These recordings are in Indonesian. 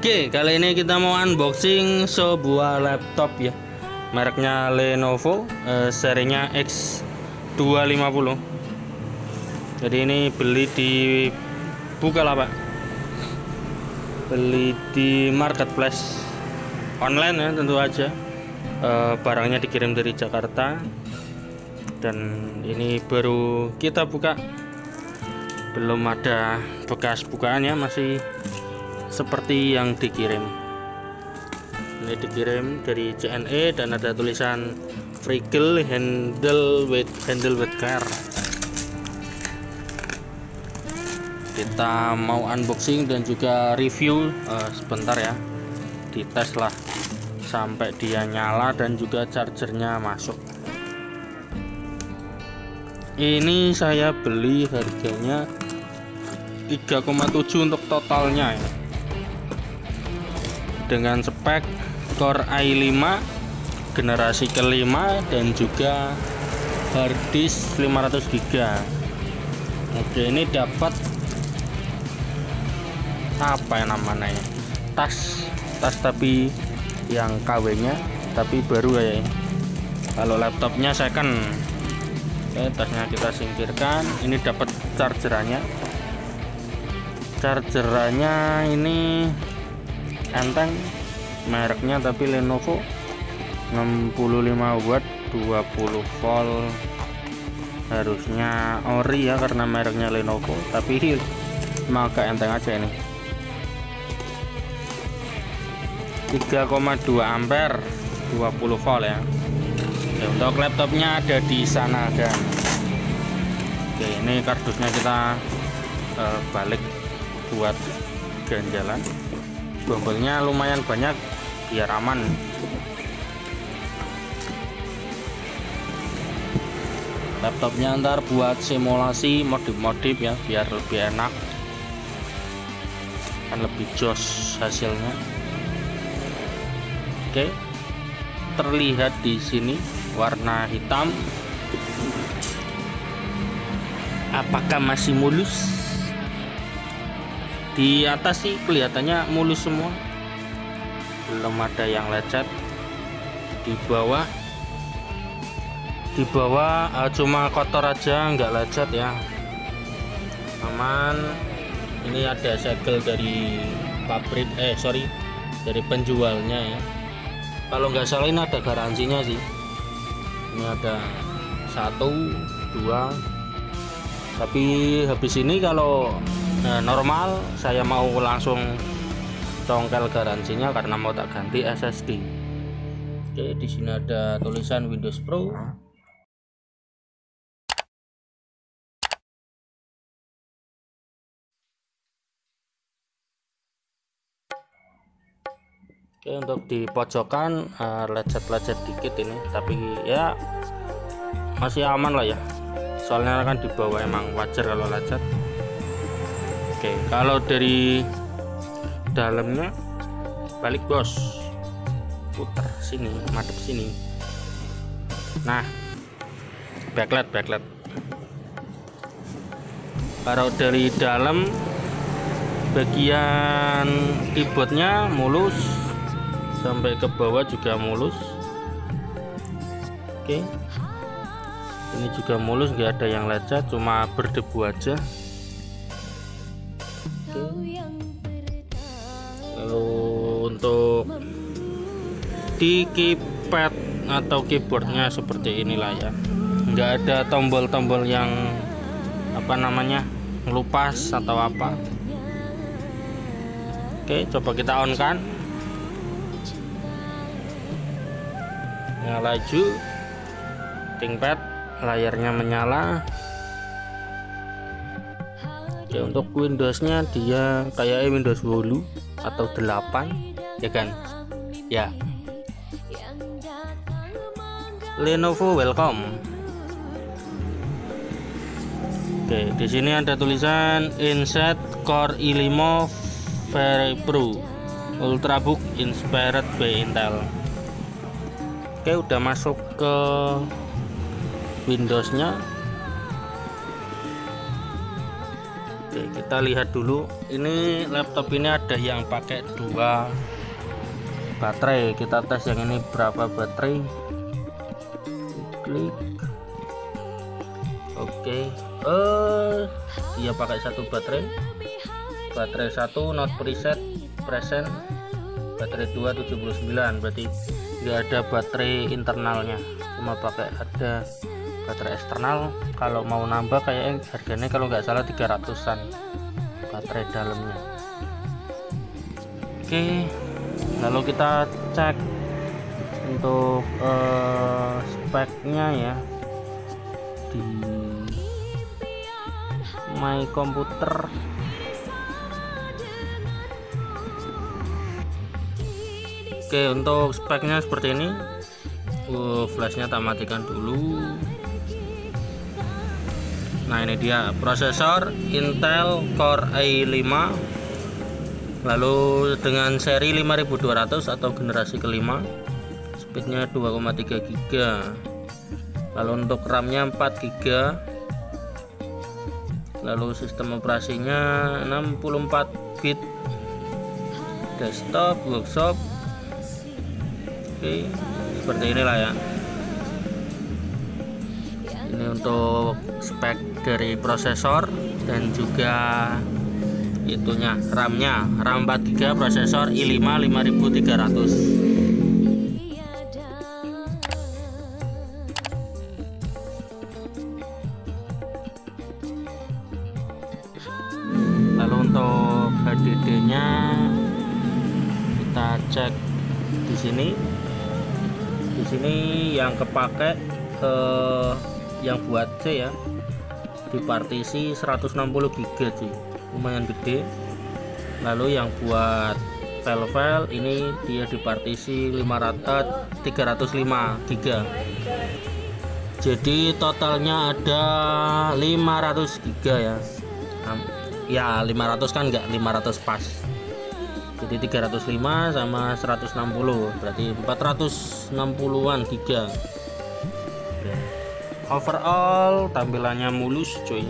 Oke, kali ini kita mau unboxing sebuah laptop ya. Mereknya Lenovo, eh, serinya X250. Jadi ini beli di Bukalapak. Beli di marketplace online ya tentu aja. Eh, barangnya dikirim dari Jakarta. Dan ini baru kita buka. Belum ada bekas bukaannya, masih seperti yang dikirim. Ini dikirim dari CNE dan ada tulisan Frigel handle with handle with care kita mau unboxing dan juga review uh, sebentar ya. Dites lah sampai dia nyala dan juga chargernya masuk. Ini saya beli harganya 3,7 untuk totalnya ya dengan spek Core i5 generasi kelima dan juga harddisk 500 GB Oke ini dapat apa yang namanya tas tas tapi yang KW nya tapi baru ya. Kalau laptopnya second. Oke tasnya kita singkirkan. Ini dapat chargerannya. Chargerannya ini enteng mereknya tapi Lenovo 65 watt 20 volt. Harusnya ori ya karena mereknya Lenovo tapi maka enteng aja ini. 3,2 ampere 20 volt ya. Oke, untuk laptopnya ada di sana dan Oke ini kardusnya kita uh, balik buat ganjalan bombolnya lumayan banyak biar aman. Laptopnya ntar buat simulasi modif-modif ya biar lebih enak. Kan lebih jos hasilnya. Oke terlihat di sini warna hitam. Apakah masih mulus di atas sih kelihatannya mulus semua. Belum ada yang lecet. Di bawah di bawah uh, cuma kotor aja nggak lecet ya. Aman. Ini ada segel dari pabrik eh sorry dari penjualnya ya. Kalau nggak salah ini ada garansinya sih. Ini ada satu dua. Tapi habis ini kalau nah, normal saya mau langsung congkel garansinya karena mau tak ganti SSD oke di sini ada tulisan Windows Pro. Oke untuk di pojokan uh, lecet-lecet dikit ini tapi ya masih aman lah ya. Soalnya kan di bawah emang wajar kalau lecet Oke kalau dari dalamnya balik bos. Putar sini madep sini. Nah backlight backlight. Kalau dari dalam bagian keyboardnya mulus sampai ke bawah juga mulus. Oke. Ini juga mulus nggak ada yang lecet cuma berdebu aja lalu untuk di keypad atau keyboardnya seperti inilah ya. Nggak ada tombol-tombol yang apa namanya ngelupas atau apa. Oke coba kita on kan? Nyala laju ThinkPad layarnya menyala ya untuk Windowsnya dia kayak Windows 10 atau 8 ya kan? Ya. Lenovo welcome. Oke di sini ada tulisan Inset Core i5 Very Pro Ultrabook inspired by Intel. Oke udah masuk ke Windowsnya kita lihat dulu ini laptop ini ada yang pakai dua baterai. Kita tes yang ini berapa baterai. Klik. Oke. Eh dia pakai satu baterai. Baterai satu not preset present. Baterai 2 79 berarti nggak ada baterai internalnya. Cuma pakai ada baterai eksternal. Kalau mau nambah kayak harganya kalau nggak salah 300an baterai dalamnya. Oke lalu kita cek untuk uh, speknya ya. Di my komputer oke untuk speknya seperti ini. Uh, flashnya tak matikan dulu nah ini dia prosesor Intel Core i5 lalu dengan seri 5200 atau generasi kelima speednya 2,3 GB lalu untuk RAM nya 4 GB lalu sistem operasinya 64 bit. Desktop workshop. Oke seperti inilah ya ini untuk spek dari prosesor dan juga itunya RAM-nya. RAM 4 GB prosesor i5 5300 lalu untuk HDD nya kita cek di sini. Di sini yang kepake eh, yang buat C ya. Di partisi 160 GB sih lumayan gede. Lalu yang buat file-file ini dia di partisi 500 eh, 305 GB jadi totalnya ada 500 GB ya. Ya 500 kan enggak 500 pas. Jadi 305 sama 160 berarti 460an giga overall tampilannya mulus cuy.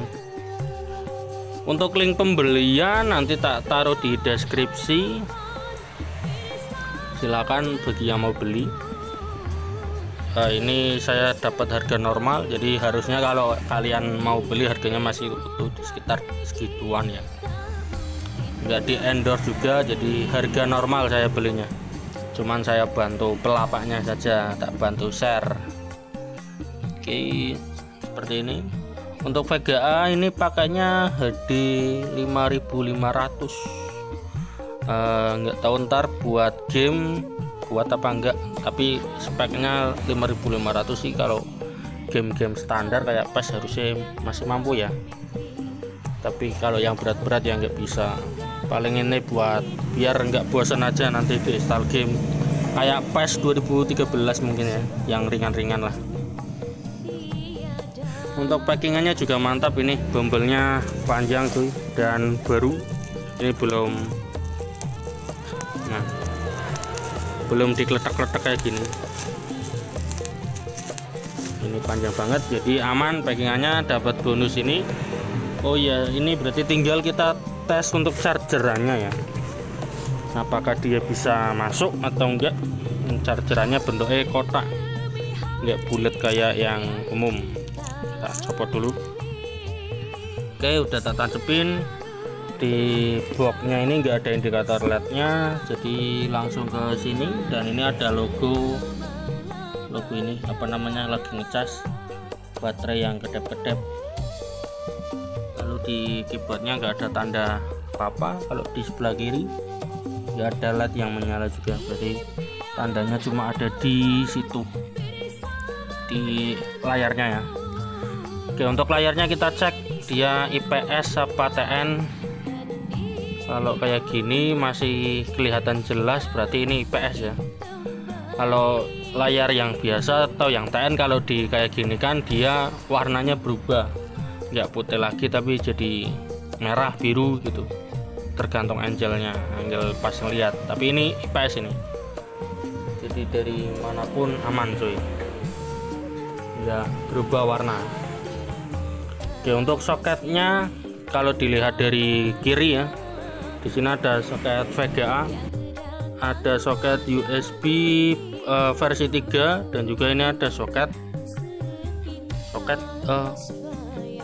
Untuk link pembelian nanti tak taruh di deskripsi. Silakan bagi yang mau beli. Uh, ini saya dapat harga normal jadi harusnya kalau kalian mau beli harganya masih utuh sekitar segituan ya. Nggak di endorse juga jadi harga normal saya belinya. Cuman saya bantu pelapaknya saja tak bantu share oke seperti ini. Untuk VGA ini pakainya HD 5500 uh, nggak tahu ntar buat game kuat apa enggak tapi speknya 5500 sih kalau game-game standar kayak PES harusnya masih mampu ya. Tapi kalau yang berat-berat ya nggak bisa. Paling ini buat biar nggak bosan aja nanti di install game. Kayak PES 2013 mungkin ya yang ringan-ringan lah untuk packingannya juga mantap ini bombelnya panjang tuh dan baru. Ini belum nah belum dikletak-letak kayak gini. Ini panjang banget jadi aman packingannya dapat bonus ini. Oh ya ini berarti tinggal kita tes untuk chargerannya ya. Apakah dia bisa masuk atau enggak? Chargerannya bentuknya kotak enggak bulat kayak yang umum tak copot dulu. Oke udah tak tancepin di boxnya ini enggak ada indikator lednya jadi langsung ke sini. Dan ini ada logo logo ini apa namanya lagi ngecas baterai yang kedap-kedap lalu di keyboardnya enggak ada tanda apa-apa kalau di sebelah kiri enggak ada led yang menyala juga. Berarti tandanya cuma ada di situ di layarnya ya Oke untuk layarnya kita cek. Dia IPS apa TN kalau kayak gini masih kelihatan jelas berarti ini IPS ya. Kalau layar yang biasa atau yang TN kalau di kayak gini kan dia warnanya berubah. Nggak putih lagi tapi jadi merah biru gitu. Tergantung angelnya angel pas ngeliat. Tapi ini IPS ini. Jadi dari mana pun aman cuy. Nggak berubah warna Oke untuk soketnya kalau dilihat dari kiri ya di sini ada soket VGA ada soket USB uh, eh, versi 3 dan juga ini ada soket soket uh,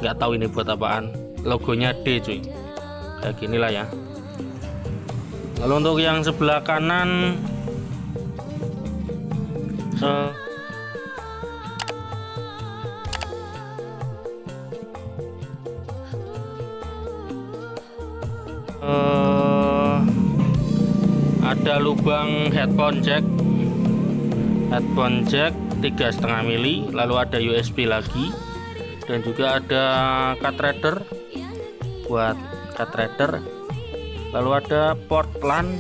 nggak tahu ini buat apaan. Logonya D cuy. Kayak gini lah ya. Lalu untuk yang sebelah kanan uh, uh, ada lubang headphone jack. Headphone jack tiga setengah mili lalu ada USB lagi. Dan juga ada card reader buat card reader. Lalu ada port LAN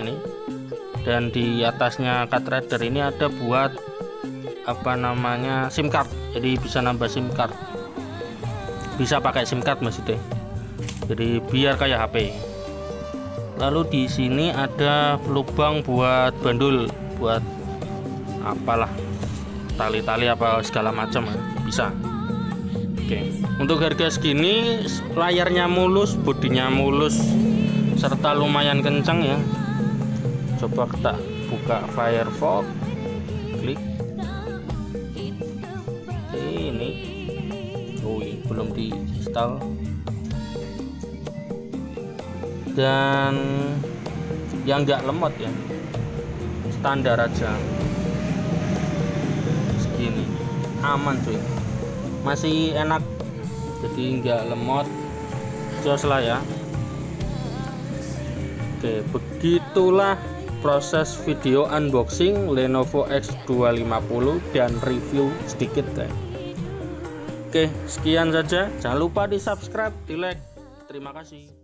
ini. Dan di atasnya card reader ini ada buat apa namanya SIM card. Jadi bisa nambah SIM card. Bisa pakai SIM card maksudnya jadi biar kayak HP lalu di sini ada lubang buat bandul buat apalah tali-tali apa segala macam bisa. Oke. Untuk harga segini layarnya mulus bodinya mulus serta lumayan kencang ya. Coba kita buka Firefox klik. Ini. Oh belum di dan yang enggak lemot ya standar aja. Segini. Aman cuy. Masih enak. Jadi enggak lemot. Jos lah ya. Oke begitulah proses video unboxing Lenovo X250 dan review sedikit guys oke sekian saja. Jangan lupa di subscribe di like terima kasih